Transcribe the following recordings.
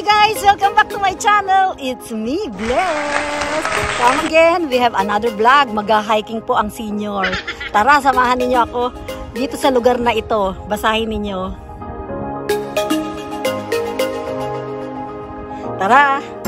Hi guys! Welcome back to my channel. It's me, Bless. Come again, we have another vlog. Mag-hiking po ang senior. Tara, samahan ninyo ako dito sa lugar na ito. Basahin ninyo. Tara!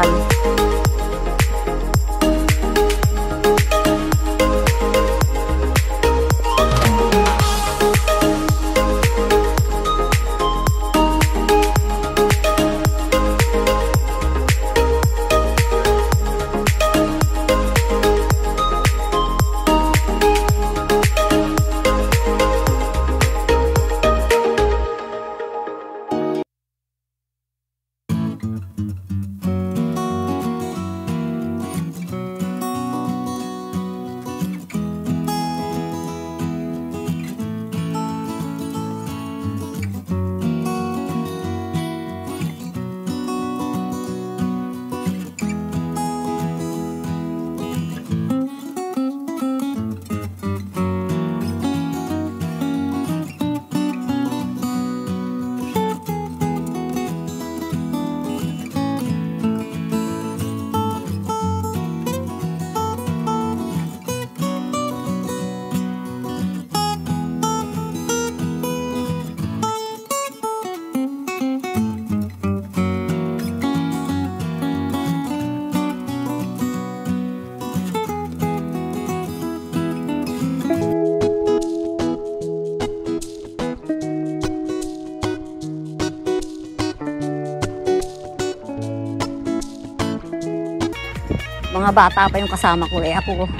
Nacional. Mga bata pa yung kasama ko eh. Ako,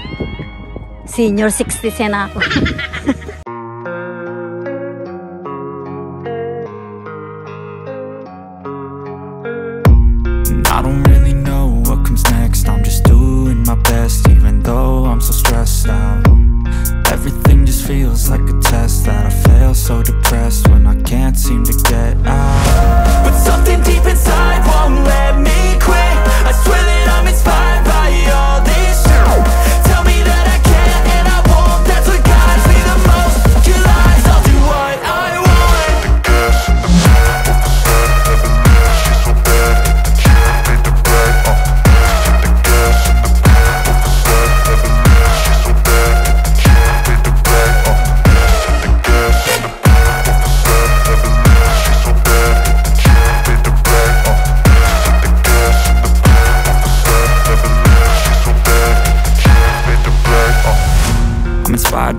senior 60 na ako.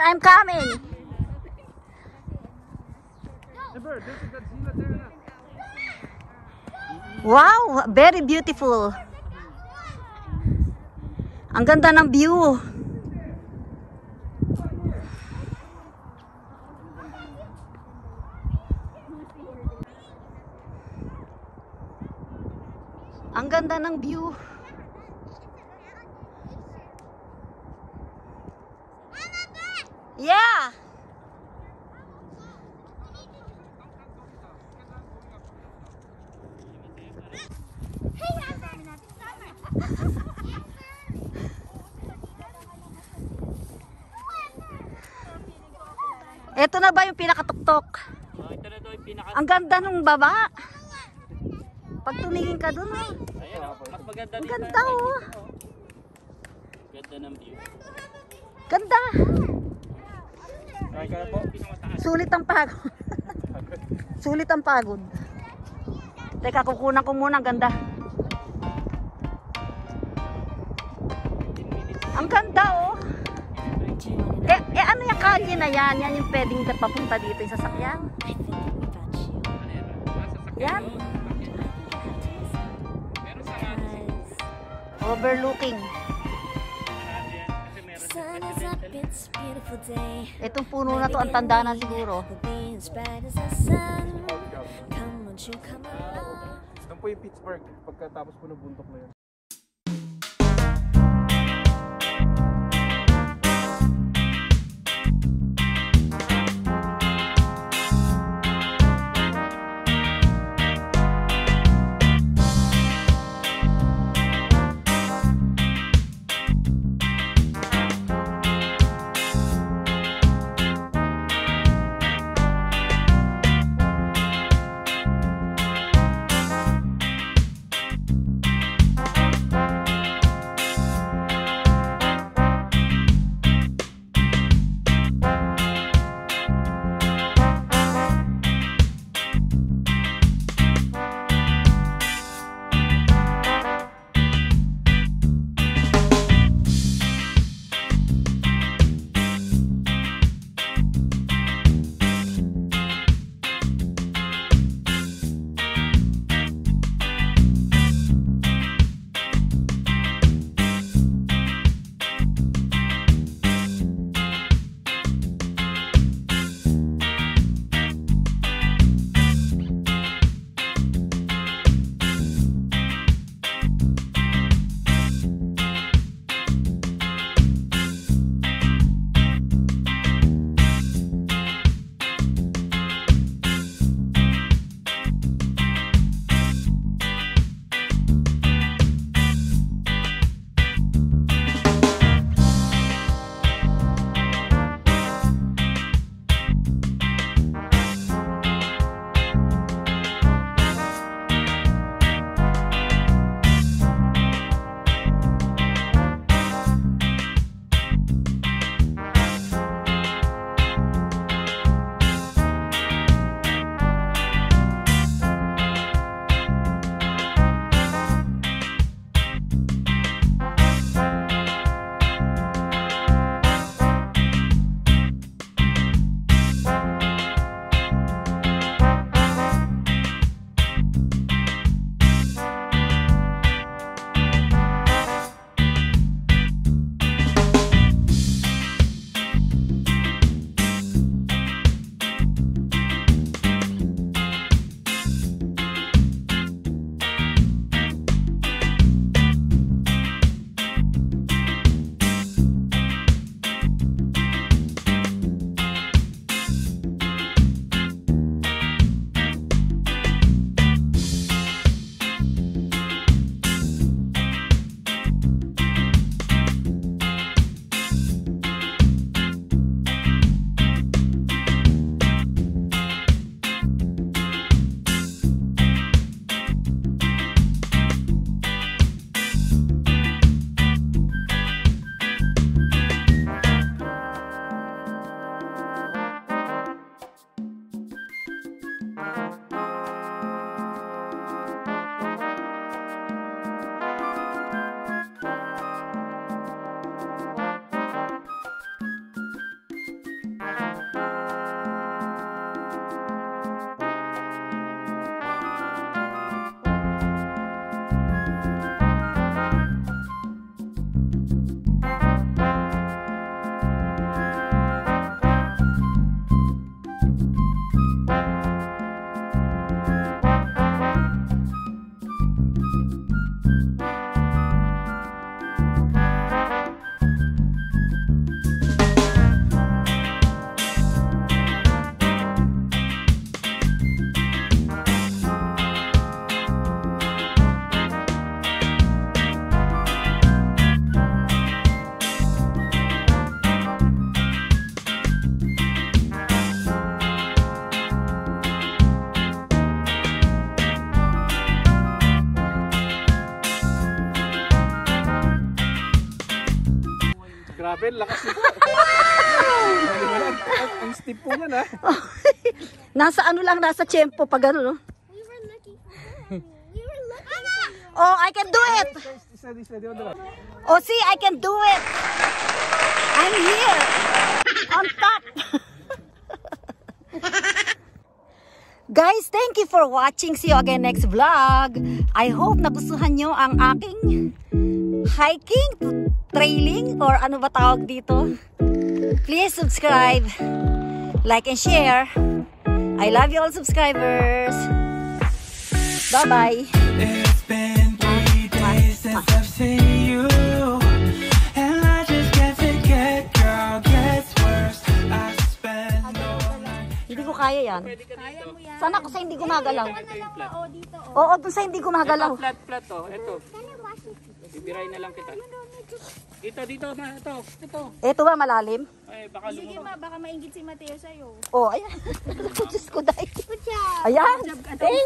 Here. I'm coming. Wow, very beautiful. Ang ganda ng view. Ang ganda ng view. Yeah. Ito na ba yung pinakatuktok? Oh, ito na daw yung pinaka... Ang ganda nung baba. Pag tumingin ka dun, oh. Ayan, oh, mas maganda Ang ganda, oh. Ganda ng view. Ganda. Po. Sulit ang pagod. Sulit ang pagod. Teka, kukunan ko muna. Ganda. Ang ganda, oh. Eh, eh ano yung kalye na yan? Yan yung pwedeng papunta dito yung sasakyan. Yan. Overlooking. Itong puno na to, ang tanda na siguro. We'll be as bright as the sun. Come, won't you come along? Doon po yung Pittsburgh, pagkatapos po ng bundok na yun. Grabe, lakas nito. Ang, steep po yan ha. Nasa ano lang, nasa tiyempo pag ano, no? We were looking for. We were looking for you. Oh, I can do it! Oh, see, I can do it! I'm here! On top! Guys, thank you for watching. See you again next vlog. I hope nagustuhan nyo ang aking hiking, trailing, or ano ba tawag dito. Please subscribe, like, and share. I love you all subscribers. Bye-bye. It's been three days since I've seen you And I just can't forget, girl, gets worse I spend all night Hindi ko kaya yan. Kaya mo yan. Sana ako sa hindi gumagalaw. Ano lang pa, oh, dito, oh. Oo, doon sa hindi gumagalaw. Ito, flat, flat to. Ito. It? Bibiray na lang kita. Dito, dito, ma, ito. Ito. Ito ba malalim? Ay, baka Sige lumabas. ma, baka maingit si Mateo sa'yo. Oh, ayan. Diyos ko dahil. Good job. Ayan.